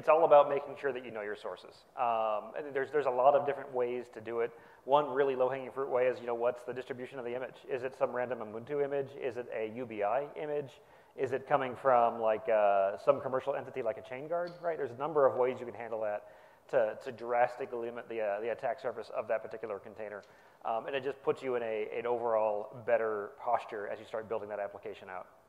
it's all about making sure that you know your sources. Um, and there's, there's a lot of different ways to do it. One really low-hanging fruit way is, you know, what's the distribution of the image? Is it some random Ubuntu image? Is it a UBI image? Is it coming from like uh, some commercial entity like a Chainguard, right? There's a number of ways you can handle that to, to drastically limit the, uh, the attack surface of that particular container. Um, and it just puts you in a, an overall better posture as you start building that application out.